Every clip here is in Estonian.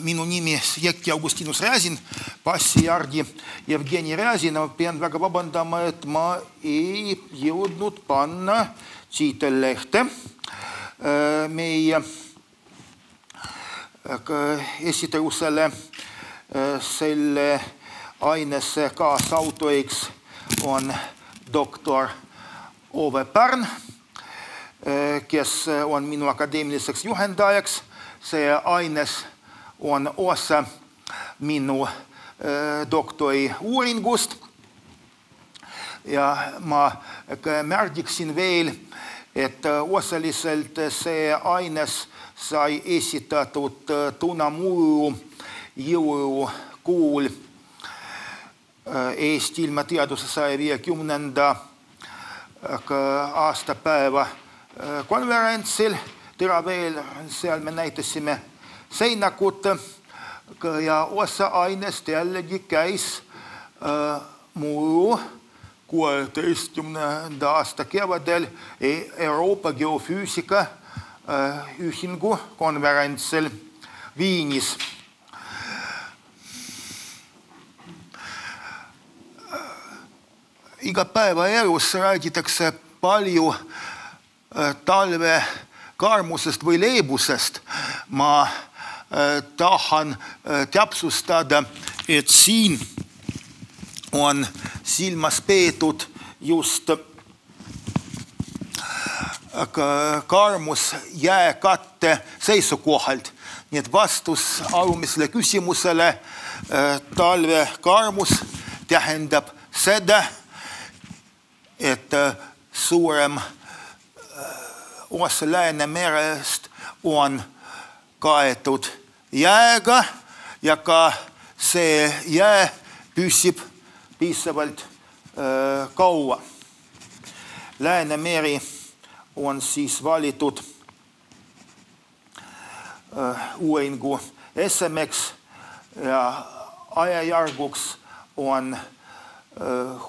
minu nimi Jekki Augustinus Räsin, passi järgi Jevgeni Räsinov. pean väga vabandama, et ma ei jõudnud panna tiitellehte meie esitusele selle ainesse kaasautoriks on doktor Ove Pärn, kes on minu akadeemiliseks juhendajaks. see aines on osa minu doktori uuringust. ja ma märgiksin veel, et osaliselt see aines sai esitatud Tunamuru jõulukuul Eesti ilmateaduse saja viiekümnenda aastapäeva konverentsil Teraveel, seal me näitasime seinakut ja osa ainest jällegi käis muu kuueteistkümnenda aasta kevadel Euroopa Geofüüsika Ühingu konverentsil Viinis. igapäevaelus räägitakse palju talve karmusest või leebusest. ma tahan täpsustada, et siin on silmas peetud just karmus jääkatte seisukohalt. nii et vastus alumisele küsimusele talve karmus tähendab seda, et suurem osa Läänemerest on kaetud jääga ja ka see jää püsib piisavalt kaua. Läänemeri on siis valitud uuringu esemeks ja ajajärguks on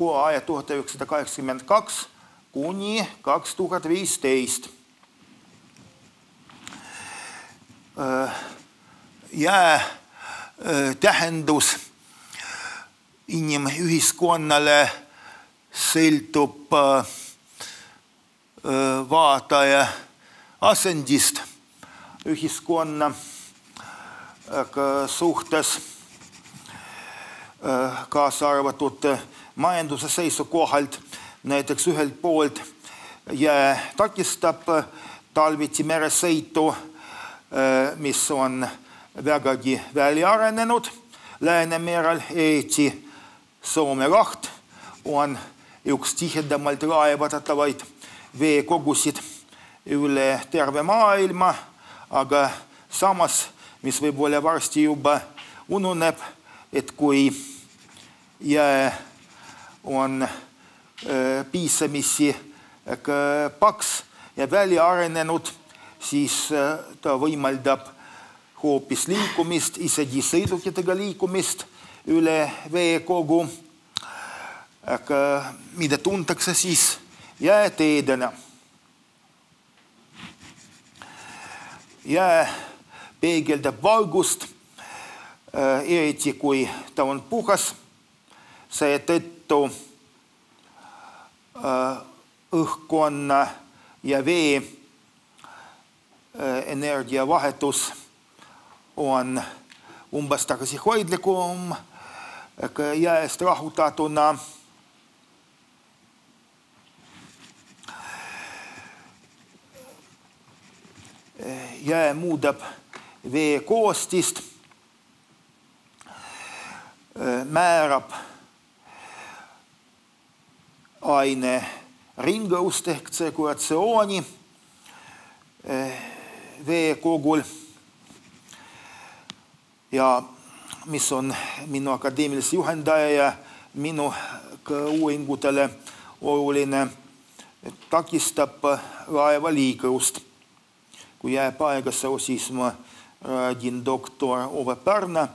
hooaja tuhat üheksasada kaheksakümmend kaks kuni kaks tuhat viisteist. Jää tähendus inimühiskonnale sõltub vaataja asendist ühiskonna suhtes, kaasa arvatud majanduse seisukohalt. näiteks ühelt poolt jää takistab talviti meresõitu, mis on vägagi välja arenenud. Läänemerel, eriti Soome laht on üks tihedamalt laevatatavaid veekogusid üle terve maailma, aga samas, mis võib-olla varsti juba ununeb, et kui jää on piisamisi paks ja välja arenenud, siis ta võimaldab hoopis liikumist, isegi sõidukitega liikumist üle veekogu, mida tuntakse siis jääteedena. jää peegeldab valgust, eriti kui ta on puhas, seetõttu õhkkonna ja vee energiavahetus on umbes tagasihoidlikum jääst rahutatuna. Jää muudab vee koostist, määrab aine ringõust ehk tsirkulatsiooni veekogul ja mis on minu akadeemilise juhendaja ja minu uuringutele oluline, takistab laeva liiklust kui jääb aega, siis ma räägin doktor Ove Pärna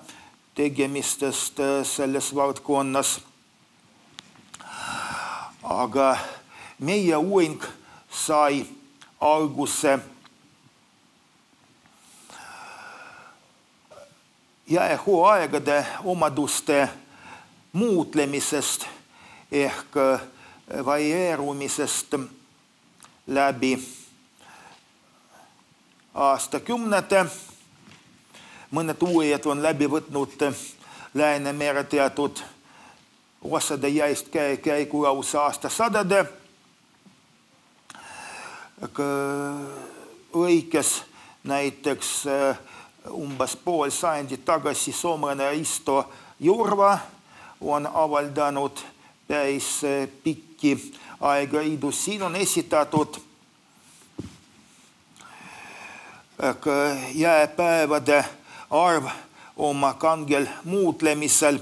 tegemistest selles valdkonnas. aga meie uuring sai alguse jäähooaegade omaduste muutlemisest ehk varieerumisest läbi aastakümnete. mõned uurijad on läbi võtnud Läänemere teatud osade jäist käi, käigu lausa aastasadade õiges näiteks umbes pool sajandit tagasi soomlane Risto Jurva on avaldanud päris pikki aegriidu. siin on esitatud jääpäevade arv oma kangel muutlemisel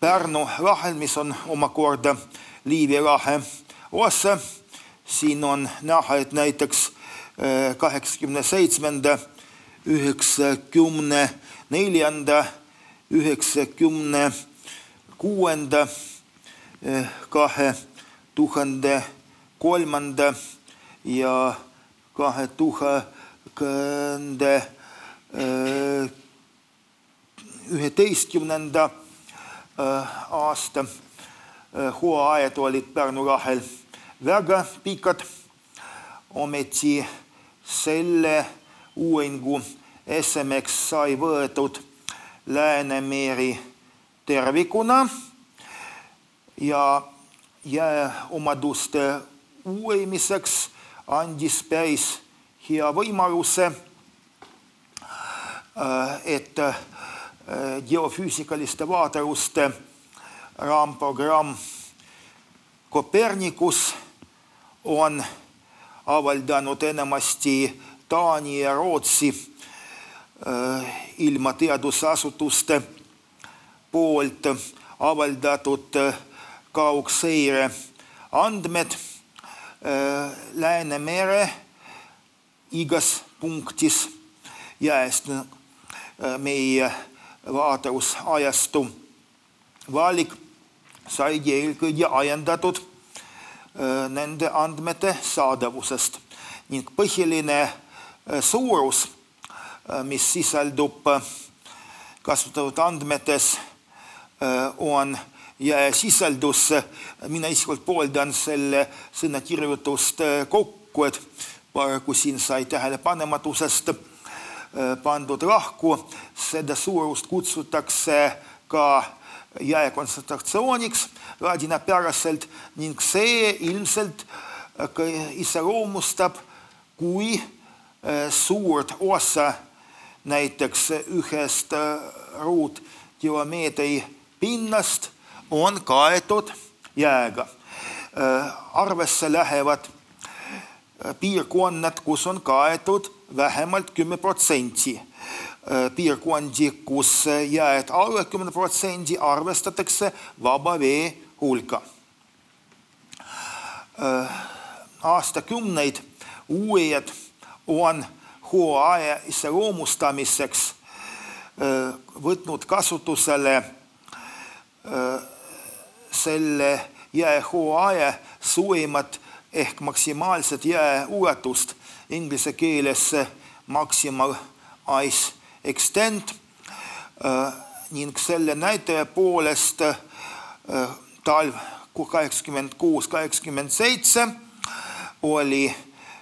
Pärnu lahel, mis on omakorda Liivi lahe osa. siin on näha, et näiteks kaheksakümne seitsmenda, üheksakümne neljanda, üheksakümne kuuenda, kahe tuhande kolmanda ja kahe tuhande üheteistkümnenda aasta hooajad olid Pärnu lahel väga pikad. ometi selle uuringu esemeks sai võetud Läänemeri tervikuna ja jääomaduste uurimiseks andis päris hea võimaluse, et geofüüsikaliste vaateluste raamprogramm Copernicus on avaldanud enamasti Taani ja Rootsi ilma teadusasutuste poolt avaldatud kaugseire andmed Läänemere igas punktis jääst meie vaatavusajastu valik saigi eelkõige ajendatud nende andmete saadavusest. Ning põhiline suurus, mis sisaldub kasutatud andmetes, on jääsisaldus. mina isiklikult pooldan selle sõna kirjutust kokku, et paraku siin sai tähelepanematusest pandud lahku. seda suurust kutsutakse ka jääkontsentratsiooniks ladinapäraselt ning see ilmselt iseloomustab, kui suurt osa näiteks ühest ruutkilomeetri pinnast on kaetud jääga. arvesse lähevad piirkonnad, kus on kaetud vähemalt kümme protsenti. piirkondi, kus jääd alla kümne protsendi, arvestatakse vaba vee hulka. aastakümneid uurijad on hooaja iseloomustamiseks võtnud kasutusele selle jäähooaja suurimad ehk maksimaalset jääulatust inglise keeles maximal ice extent ning selle näitaja poolest talv kaheksakümmend kuus, kaheksakümmend seitse oli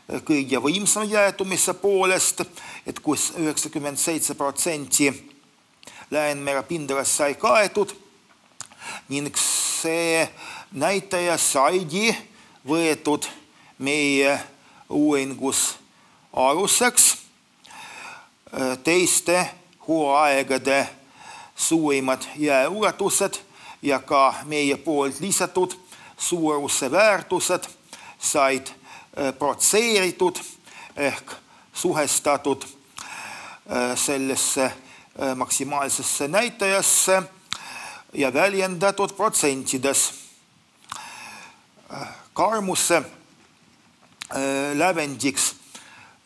kõige võimsam jäätumise poolest, et kus üheksakümmend seitse protsenti Läänemere pindalast sai kaetud ning see näitaja saigi võetud meie uuringus aluseks teiste hooaegade suurimad jääulatused ja ka meie poolt lisatud suuruse väärtused said protseeritud ehk suhestatud sellesse maksimaalsesse näitajasse ja väljendatud protsentides. karmusse lävendiks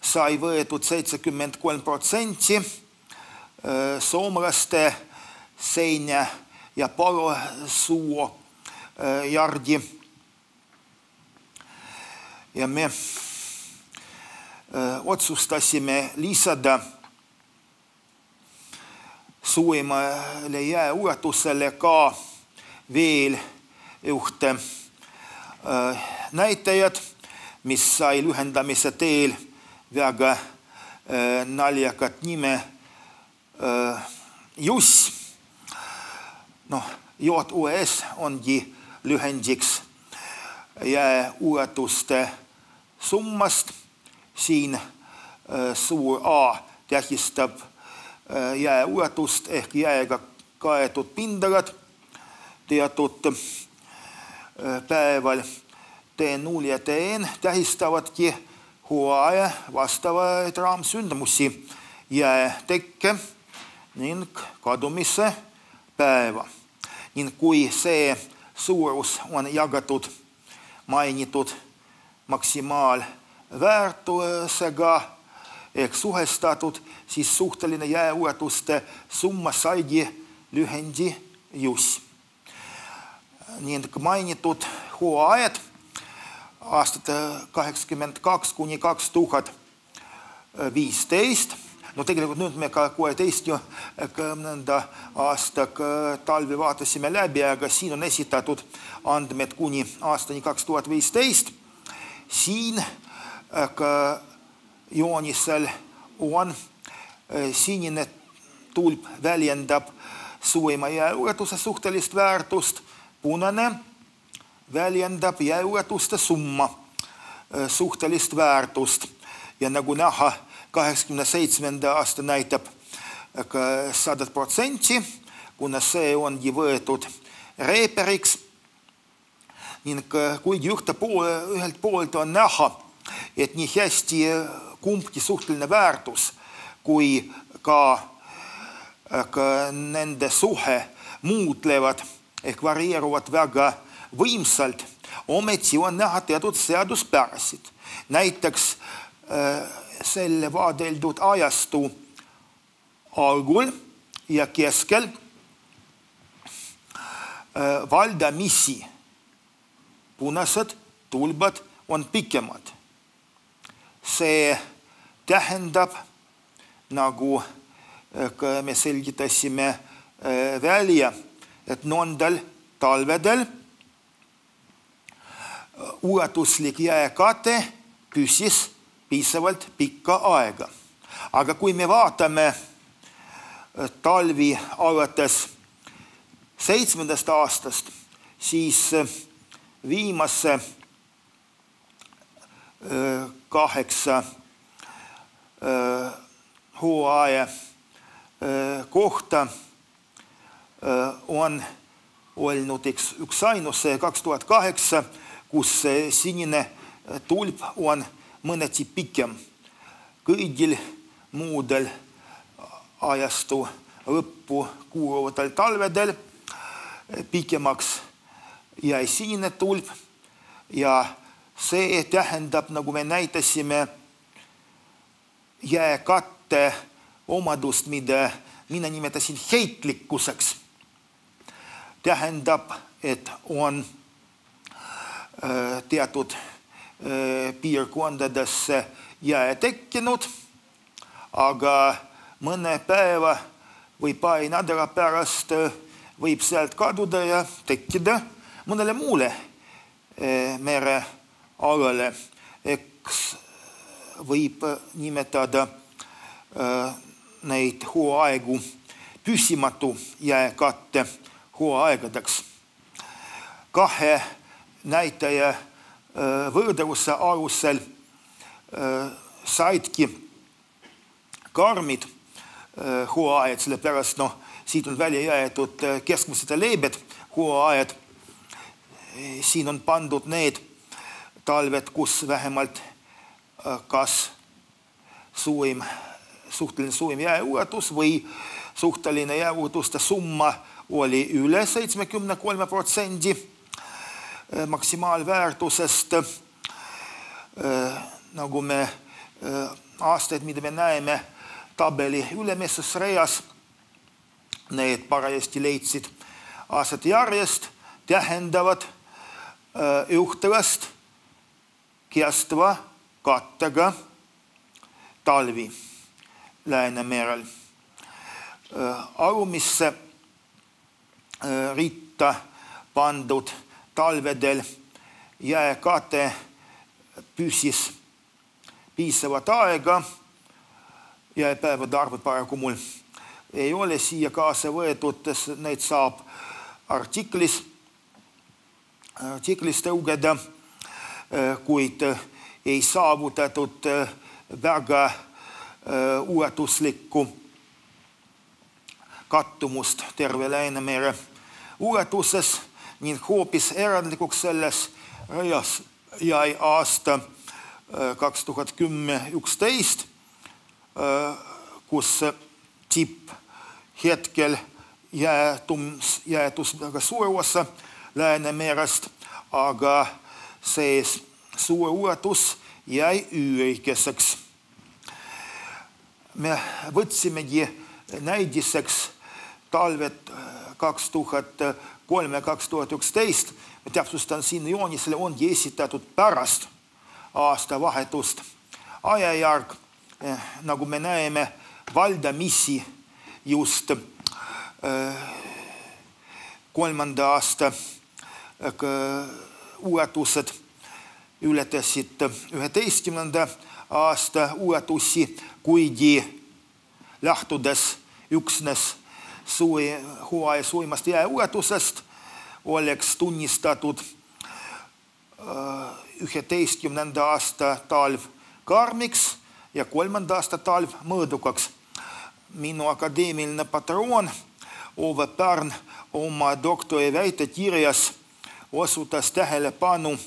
sai võetud seitsekümmend kolm protsenti soomlaste seina ja palosuo järgi ja me otsustasime lisada suurimale jääulatusele ka veel ühte näitajat, mis sai lühendamise teel väga naljakat nime Juss. noh, JUS ongi lühendiks jääulatuste summast. siin suur A tähistab jääulatust ehk jääga kaetud pindalad teatud päeval. T0 ja Tn tähistavadki hooaja vastavaid raamsündmusi, jäätekke ning kadumise päeva. ning kui see suurus on jagatud mainitud maksimaalväärtusega ehk suhestatud, siis suhteline jääulatuste summa saigi lühendi juss. nii et mainitud hooajad aastate kaheksakümmend kaks kuni kaks tuhat viisteist no tegelikult nüüd me ka kuueteistkümnenda aasta talve vaatasime läbi, aga siin on esitatud andmed kuni aastani kaks tuhat viisteist. siin ka joonisel on sinine tulp väljendab suurima jääulatuse suhtelist väärtust, punane väljendab jääulatuste summa suhtelist väärtust ja nagu näha kaheksakümne seitsmenda aasta näitab sadat protsenti, kuna see ongi võetud reeperiks. ning kuigi ühte poole, ühelt poolt on näha, et nii hästi kumbki suhteline väärtus kui ka, ka nende suhe muutlevad ehk varieeruvad väga võimsalt, ometi on näha teatud seaduspärasid. näiteks selle vaadeldud ajastu algul ja keskel valdamisi punased tulbad on pikemad. see tähendab, nagu me selgitasime välja, et nendel talvedel ulatuslik jääkate püsis piisavalt pikka aega. aga kui me vaatame äh, talvi alates seitsmendast aastast, siis äh, viimase äh, kaheksa hooaja kohta on olnud üks, üks ainus see kaks tuhat kaheksa, kus sinine tulp on mõneti pikem. kõigil muudel ajastu lõppu kuuluvatel talvedel pikemaks jäi sinine tulp ja see tähendab, nagu me näitasime, jääkatte omadust, mida mina nimetasin heitlikkuseks. tähendab, et on äh, teatud piirkondadesse jää tekkinud, aga mõne päeva või paari nädala pärast võib sealt kaduda ja tekkida mõnele muule merealale. eks võib nimetada neid hooaegu püsimatu jääkatte hooaegadeks. kahe näitaja võõdavuse alusel saidki karmid hooajad, sellepärast noh, siit on välja jäetud keskmised ja leebed hooajad. siin on pandud need talved, kus vähemalt kas suurim, suhteline suurim jääulatus või suhteline jääulatuste summa oli üle seitsmekümne kolme protsendi maksimaalväärtusest, äh, nagu me äh, aastaid, mida me näeme tabeli ülemises reas, need parajasti leidsid aastat järjest, tähendavad ühtlast kestva kattega talvi Läänemerel. alumisse ritta pandud talvedel jääkate püsis piisavat aega. jääpäevade arvud paraku mul ei ole siia kaasa võetud, neid saab artiklis, artiklist lugeda, kuid ei saavutatud väga ulatuslikku kattumust terve Läänemere ulatuses ning hoopis erandlikuks selles rajas jäi aasta kaks tuhat kümme, üksteist, kus tipp hetkel jäätus, väga suure osa Läänemerest, aga see suur ulatus jäi üürikeseks. me võtsimegi näidiseks talved kaks tuhat kolm ja kaks tuhat üksteist. täpsustan siin joonisele ongi esitatud pärast aastavahetust. ajajärg, nagu me näeme, valdamisi just kolmanda aasta ulatused ületasid üheteistkümnenda aasta ulatusi, kuigi lähtudes üksnes suvi, hooaja suurimast jääulatusest oleks tunnistatud üheteistkümnenda aasta talv karmiks ja kolmanda aasta talv mõõdukaks. minu akadeemiline patroon Ove Pärn oma doktoriväitekirjas osutas tähelepanu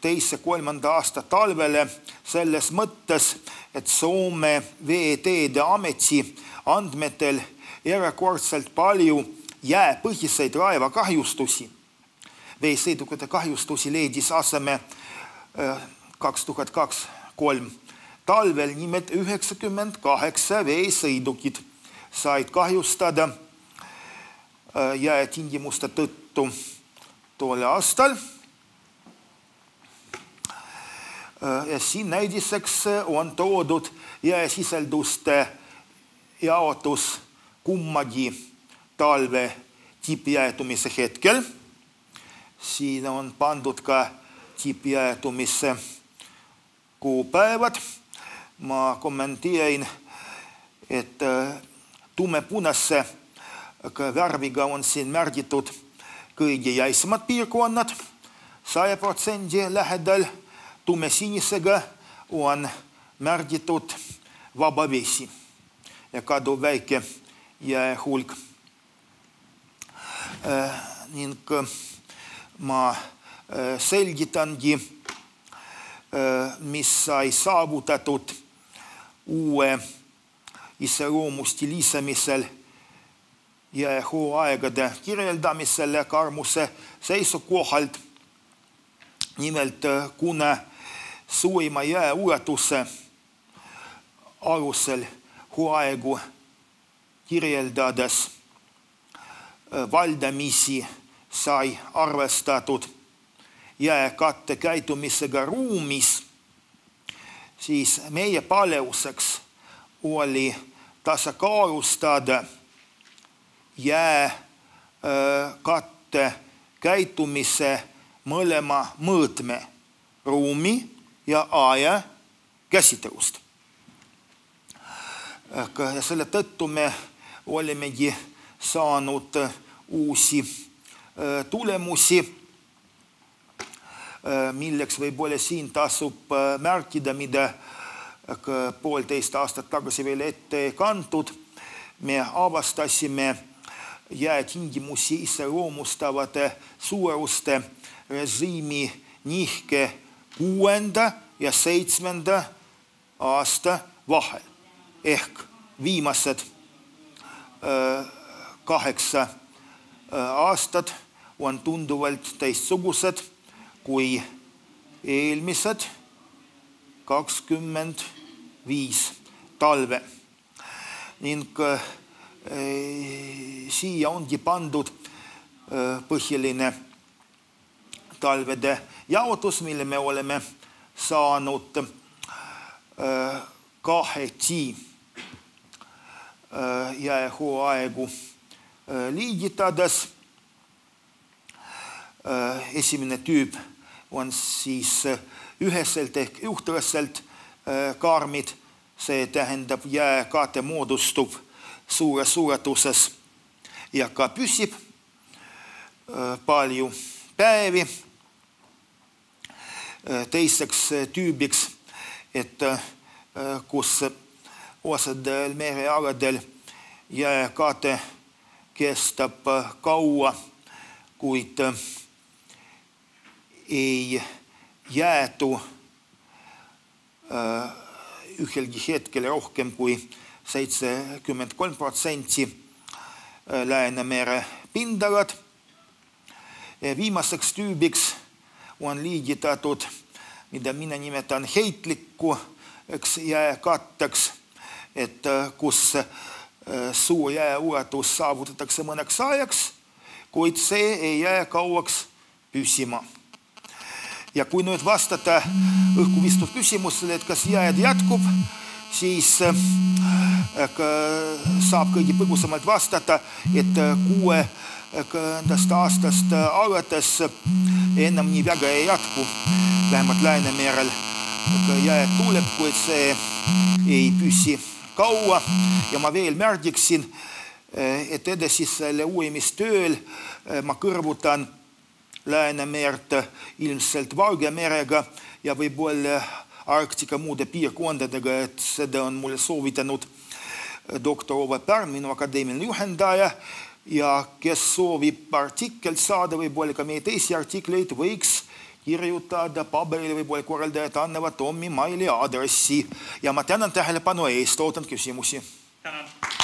teise-kolmanda aasta talvele selles mõttes, et Soome Veeteede Ameti andmetel erakordselt palju jääpõhiseid laevakahjustusi. veesõidukite kahjustusi leidis aseme kaks tuhat kaks, kolm. talvel nimelt üheksakümmend kaheksa veesõidukit said kahjustada jäätingimuste tõttu tol aastal. ja siin näidiseks on toodud jääsisalduste jaotus kummagi talve tippjäätumise hetkel. siin on pandud ka tippjäätumise kuupäevad. ma kommenteerin, et tumepunase värviga on siin märgitud kõige jäisemad piirkonnad saja protsendi lähedal. tumesinisega on märgitud vaba vesi ja kaduv väike jäähulk äh,. ning ma äh, selgitangi äh,, mis sai saavutatud uue iseloomusti lisamisel ja hooaegade kirjeldamisel ja karmuse seisukohalt. nimelt äh, kuna suurima jää ulatuse alusel hooaegu kirjeldades valdamisi sai arvestatud jääkatte käitumisega ruumis, siis meie paleuseks oli tasakaalustada jääkatte käitumise mõlema mõõtme, ruumi ja aja käsitlust selle tõttu me olemegi saanud uusi tulemusi, milleks võib-olla siin tasub märkida, mida poolteist aastat tagasi veel ette kantud. me avastasime jäätingimusi iseloomustavate suuruste režiimi nihke kuuenda ja seitsmenda aasta vahel ehk viimased kaheksa aastat on tunduvalt teistsugused kui eelmised kakskümmend viis talve. ning siia ongi pandud põhiline talvede jaotus, mille me oleme saanud kaheti jäähooaegu liigitades. esimene tüüp on siis üheselt ehk ühtlaselt karmid, see tähendab jääkaate moodustub suures suuretuses ja ka püsib palju päevi. teiseks tüübiks, et kus osadel merealadel jääkaate kestab kaua, kuid ei jäätu ühelgi hetkel rohkem kui seitsekümmend kolm protsenti Läänemere pindalad. viimaseks tüübiks on liigitatud, mida mina nimetan heitlikuks jääkatteks, et kus suur jääulatus saavutatakse mõneks ajaks, kuid see ei jää kauaks püsima. ja kui nüüd vastata õhku visatud küsimusele, et kas jääd jätkub, siis saab kõige põgusamalt vastata, et kuuekümnendast aastast alates enam nii väga ei jätku, vähemalt Läänemerel jää tuleb, kuid see ei püsi kaua ja ma veel märgiksin, et edasisel uurimistööl ma kõrvutan Läänemerd ilmselt Valge merega ja võib-olla Arktika muude piirkondadega, et seda on mulle soovitanud doktor Ove Pärn, minu akadeemiline juhendaja ja kes soovib artiklit saada, võib-olla ka meie teisi artikleid, võiks kirjutada paberile, võib-olla korraldajad annavad Tommi Maili aadressi ja ma tänan tähelepanu eest, ootan küsimusi. tänan